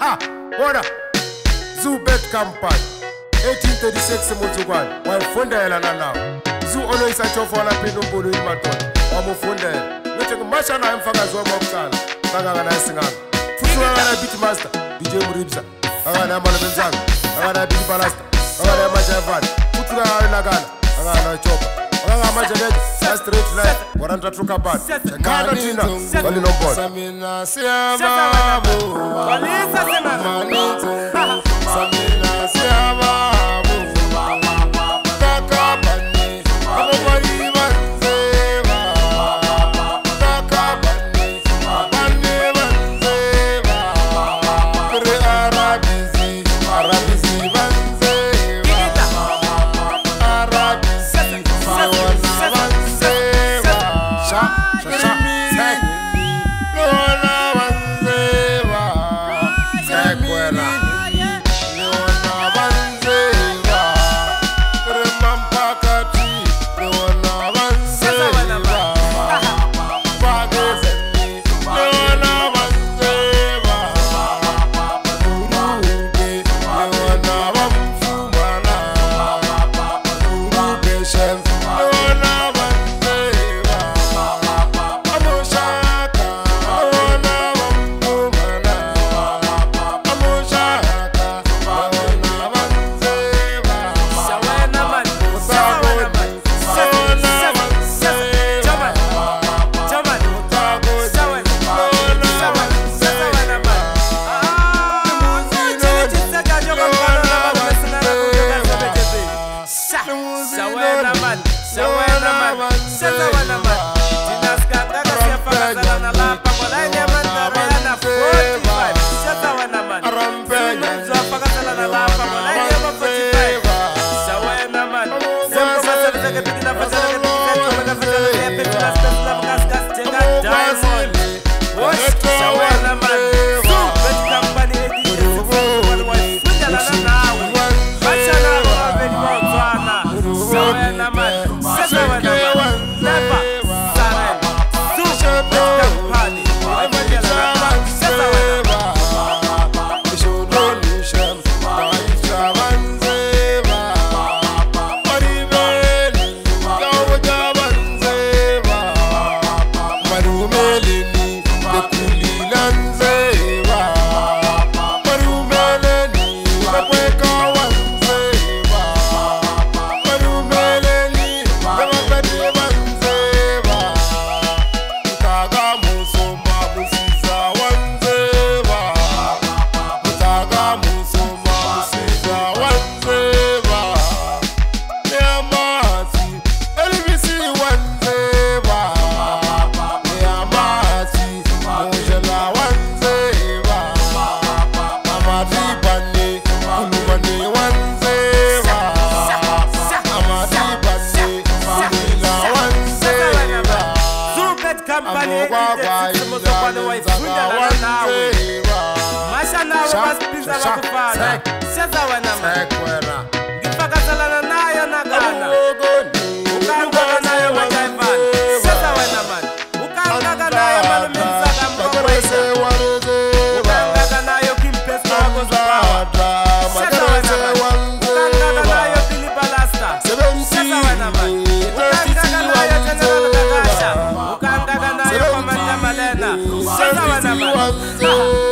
ha bona zubet campany 1836 motsokwane wayifundelana nawo zu onoyisa tshofo walaphinda unkulu imadoda wamufundela nothi ngumashana emfakazi wamakusala kangakanaye singanga futhi wakanaye bit master dj mribsa akanaye amalobenzanga akanaye bit balaster akanaye amajavani futhi kangakanakala akanaye tshopa Sami na siya mabuwa Balisa si mabuwa ngifakazalana 我走。